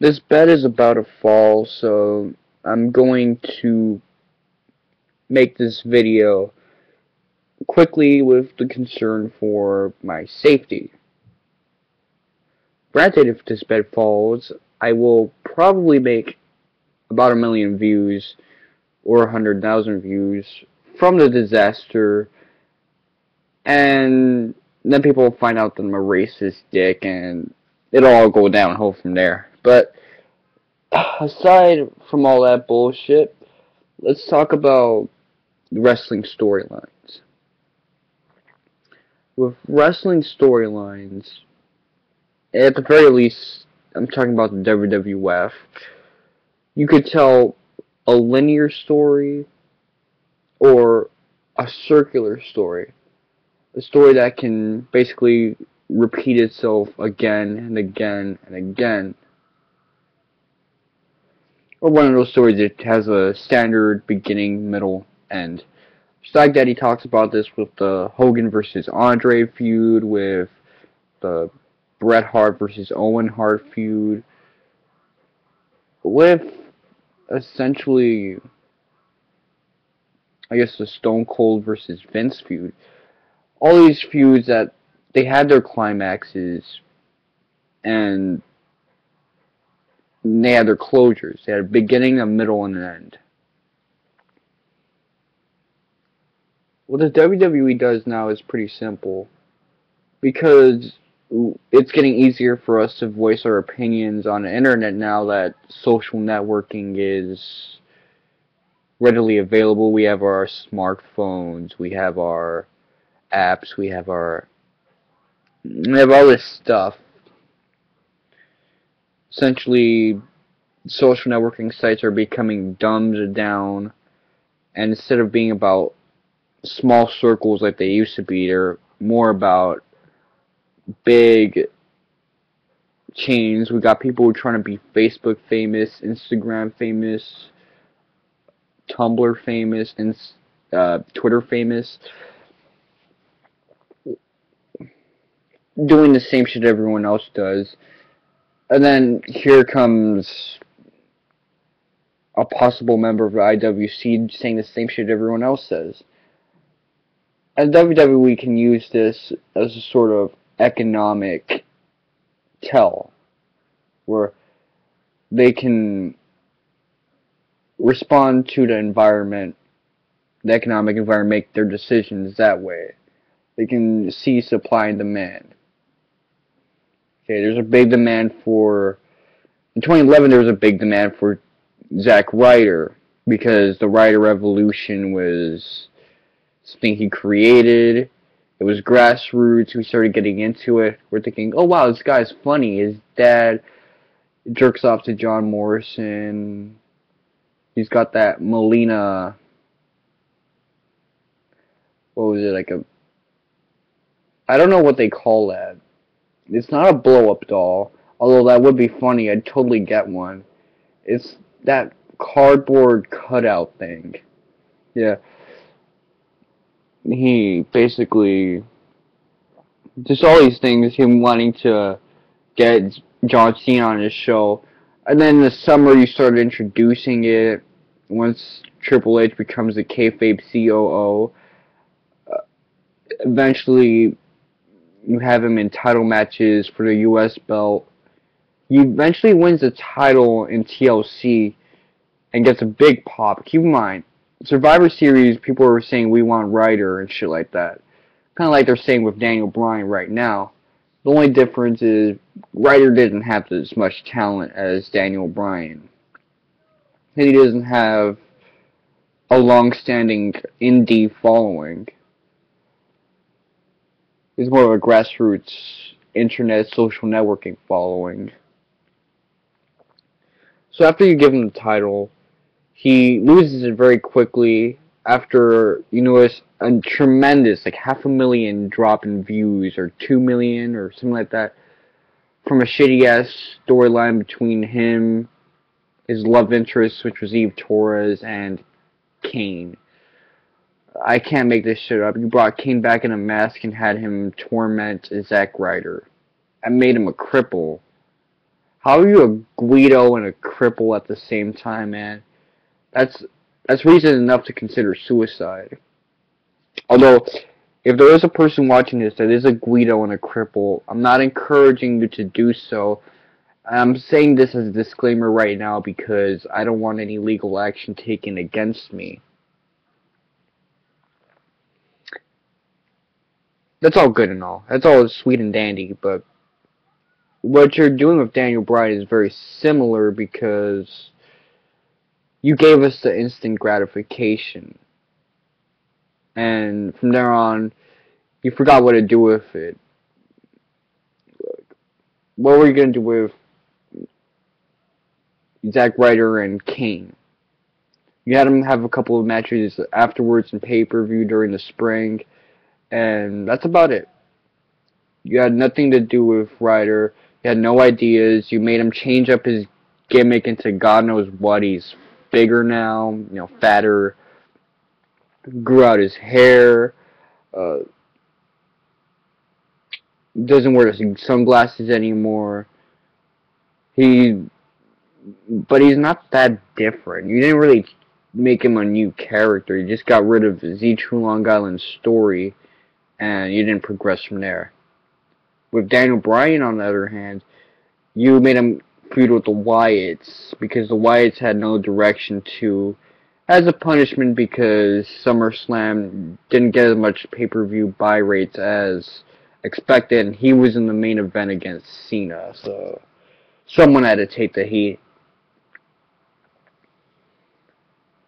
this bed is about to fall, so I'm going to make this video quickly with the concern for my safety. Granted, if this bed falls, I will probably make about a million views or a hundred thousand views from the disaster, and then people will find out that I'm a racist dick, and it'll all go downhill from there. But aside from all that bullshit, let's talk about wrestling storylines. With wrestling storylines, at the very least, I'm talking about the WWF, you could tell a linear story or a circular story. A story that can basically repeat itself again and again and again. Or one of those stories that has a standard beginning, middle, end. Stag Daddy talks about this with the Hogan versus Andre feud, with the Bret Hart versus Owen Hart feud, with essentially, I guess, the Stone Cold versus Vince feud. All these feuds that they had their climaxes and they had their closures. They had a beginning, a middle, and an end. What the WWE does now is pretty simple because it's getting easier for us to voice our opinions on the internet now that social networking is readily available. We have our smartphones, we have our apps, we have our we have all this stuff. Essentially, social networking sites are becoming dumbed down, and instead of being about small circles like they used to be, they're more about big chains. We got people trying to be Facebook famous, Instagram famous, Tumblr famous, and uh, Twitter famous. Doing the same shit everyone else does. And then here comes a possible member of the IWC saying the same shit everyone else says. And WWE can use this as a sort of economic tell where they can respond to the environment, the economic environment, make their decisions that way. They can see supply and demand. Okay, there's a big demand for. In 2011, there was a big demand for Zack Ryder because the Ryder Revolution was something he created it was grassroots. We started getting into it. We're thinking, oh wow, this guy's funny. His dad jerks off to John Morrison. He's got that Molina. What was it like a? I don't know what they call that. It's not a blow up doll. Although that would be funny. I'd totally get one. It's that cardboard cutout thing. Yeah he basically just all these things, him wanting to get John Cena on his show. And then in the summer you started introducing it once Triple H becomes the kayfabe COO. Uh, eventually you have him in title matches for the US belt. He eventually wins the title in TLC and gets a big pop. Keep in mind, Survivor Series, people are saying we want Ryder and shit like that. Kind of like they're saying with Daniel Bryan right now. The only difference is Ryder didn't have as much talent as Daniel Bryan. and He doesn't have a long-standing indie following. He's more of a grassroots internet social networking following. So after you give him the title, he loses it very quickly after you know a tremendous like half a million drop in views or two million or something like that from a shitty ass storyline between him, his love interest, which was Eve Torres, and Kane. I can't make this shit up. You brought Kane back in a mask and had him torment Zack Ryder. I made him a cripple. How are you a Guido and a cripple at the same time, man? That's that's reason enough to consider suicide. Although, if there is a person watching this that is a Guido and a cripple, I'm not encouraging you to do so. I'm saying this as a disclaimer right now because I don't want any legal action taken against me. That's all good and all. That's all sweet and dandy, but what you're doing with Daniel Bryan is very similar because you gave us the instant gratification. And from there on, you forgot what to do with it. What were you going to do with Zack Ryder and Kane? You had them have a couple of matches afterwards in pay-per-view during the spring, and that's about it. You had nothing to do with Ryder. You had no ideas. You made him change up his gimmick into God knows what. He's bigger now, you know, fatter. Grew out his hair. Uh, doesn't wear sunglasses anymore. He, but he's not that different. You didn't really make him a new character. You just got rid of Z Long Island story, and you didn't progress from there. With Daniel Bryan, on the other hand, you made him feud with the Wyatts because the Wyatts had no direction to as a punishment because SummerSlam didn't get as much pay-per-view buy rates as expected and he was in the main event against Cena so someone had to take the heat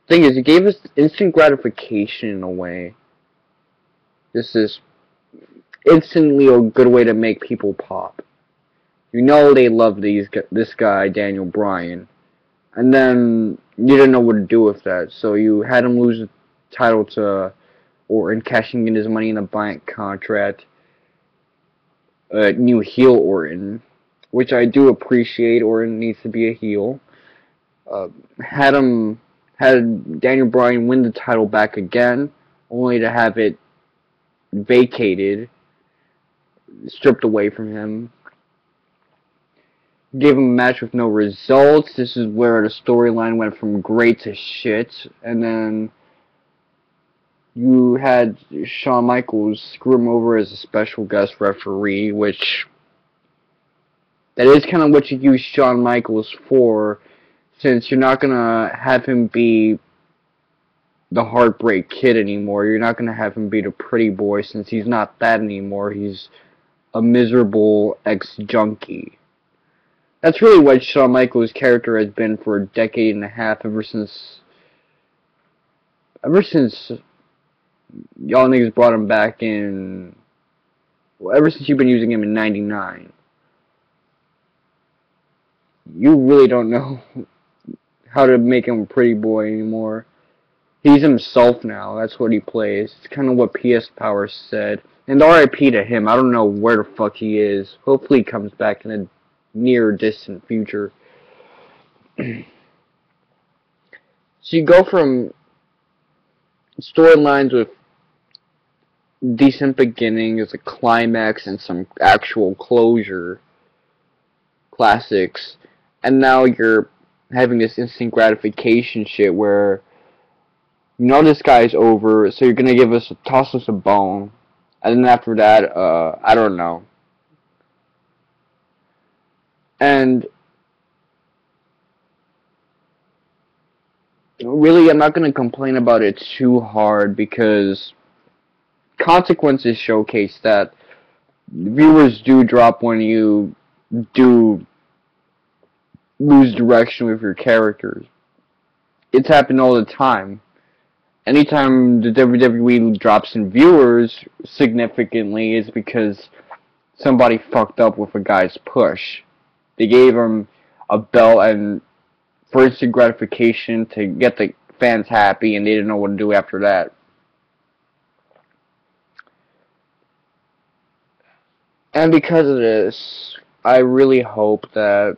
thing is it gave us instant gratification in a way this is instantly a good way to make people pop you know they love these this guy Daniel Bryan, and then you didn't know what to do with that, so you had him lose the title to Orton, cashing in his money in the bank contract. Uh, new heel Orton, which I do appreciate. Orton needs to be a heel. Uh, had him had Daniel Bryan win the title back again, only to have it vacated, stripped away from him gave him a match with no results. This is where the storyline went from great to shit. And then you had Shawn Michaels screw him over as a special guest referee, which that is kind of what you use Shawn Michaels for, since you're not gonna have him be the heartbreak kid anymore. You're not gonna have him be the pretty boy since he's not that anymore. He's a miserable ex junkie. That's really what Shawn Michaels' character has been for a decade and a half, ever since, ever since y'all niggas brought him back in, well, ever since you've been using him in '99. You really don't know how to make him a pretty boy anymore. He's himself now. That's what he plays. It's kind of what PS Power said. And RIP to him. I don't know where the fuck he is. Hopefully he comes back in a near distant future. so you go from storylines with decent beginnings, a climax, and some actual closure classics, and now you're having this instant gratification shit where you know this guy's over, so you're gonna give us a toss us a bone, and then after that, uh, I don't know. And really, I'm not to complain about it too hard because consequences showcase that viewers do drop when you do lose direction with your characters. It's happened all the time. Anytime the WWE drops in viewers significantly is because somebody fucked up with a guy's push. They gave him a belt and for instant gratification to get the fans happy, and they didn't know what to do after that. And because of this, I really hope that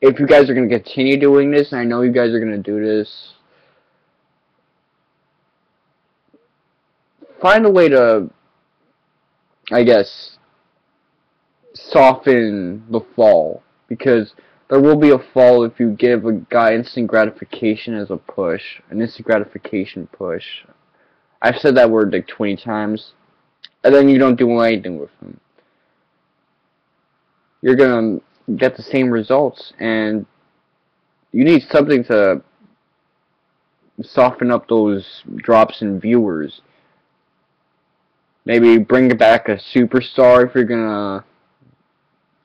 if you guys are going to continue doing this, and I know you guys are going to do this, find a way to I guess, soften the fall because there will be a fall if you give a guy instant gratification as a push, an instant gratification push. I've said that word like 20 times, and then you don't do anything with him. You're gonna get the same results, and you need something to soften up those drops in viewers. Maybe bring back a superstar if you're gonna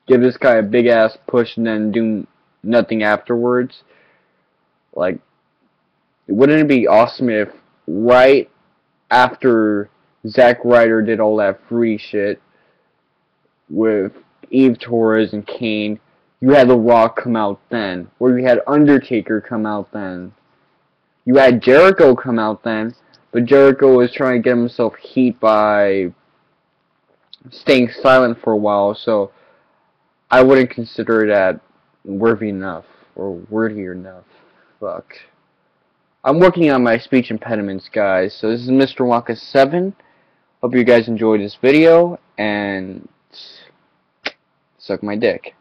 give this guy a big ass push and then do nothing afterwards. Like, wouldn't it be awesome if right after Zack Ryder did all that free shit with Eve Torres and Kane, you had The Rock come out then, or you had Undertaker come out then. You had Jericho come out then, but Jericho was trying to get himself heat by staying silent for a while, so I wouldn't consider that worthy enough or worthy enough. Fuck. I'm working on my speech impediments, guys. So this is Mr. Wonka 7. Hope you guys enjoyed this video and suck my dick.